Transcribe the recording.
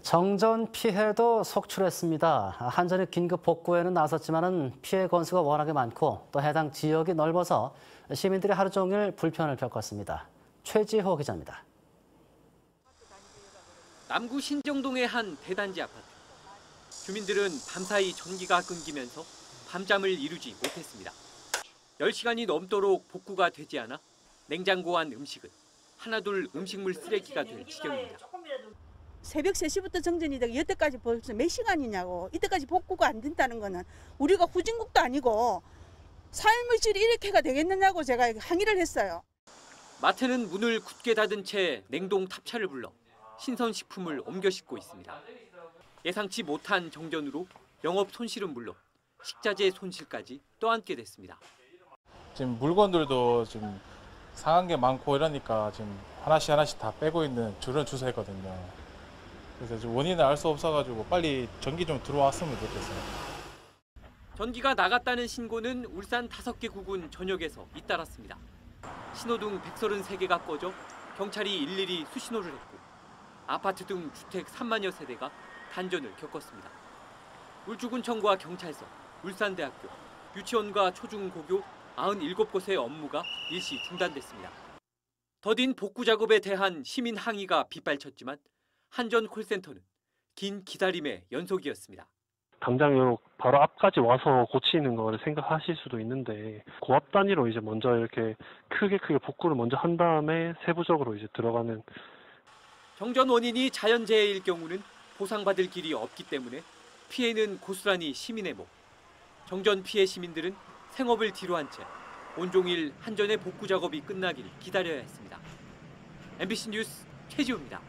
정전 피해도 속출했습니다. 한전이 긴급 복구에는 나섰지만 피해 건수가 워낙에 많고 또 해당 지역이 넓어서 시민들이 하루 종일 불편을 겪었습니다. 최지호 기자입니다. 남구 신정동의 한 대단지 아파트. 주민들은 밤사이 전기가 끊기면서 밤잠을 이루지 못했습니다. 10시간이 넘도록 복구가 되지 않아 냉장고 안 음식은 하나둘 음식물 쓰레기가 될 지경입니다. 새벽 3시부터 정전이 되고 여태까지 벌써 몇 시간이냐고 이때까지 복구가 안 된다는 거는 우리가 후진국도 아니고 삶의 질이 이렇게가 되겠느냐고 제가 항의를 했어요. 마트는 문을 굳게 닫은 채 냉동 탑차를 불러 신선식품을 옮겨 싣고 있습니다. 예상치 못한 정전으로 영업 손실은 물론 식자재 손실까지 떠안게 됐습니다. 지금 물건들도 지금 상한 게 많고 이러니까 지금 하나씩 하나씩 다 빼고 있는 그런 추세거든요. 그래서 지금 원인을 알 수 없어가지고 빨리 전기 좀 들어왔으면 좋겠어요. 전기가 나갔다는 신고는 울산 5개 구군 전역에서 잇따랐습니다. 신호등 133개가 꺼져 경찰이 일일이 수신호를 했고 아파트 등 주택 3만여 세대가 단전을 겪었습니다. 울주군청과 경찰서, 울산대학교, 유치원과 초중고교 97곳의 업무가 일시 중단됐습니다. 더딘 복구 작업에 대한 시민 항의가 빗발쳤지만 한전 콜센터는 긴 기다림의 연속이었습니다. 당장 요 바로 앞까지 와서 고치는 거를 생각하실 수도 있는데 고압 단위로 이제 먼저 이렇게 크게 크게 복구를 먼저 한 다음에 세부적으로 이제 들어가는 정전 원인이 자연재해일 경우는 보상받을 길이 없기 때문에 피해는 고스란히 시민의 목. 정전 피해 시민들은 생업을 뒤로한 채 온종일 한전의 복구 작업이 끝나길 기다려야 했습니다. MBC 뉴스 최지우입니다.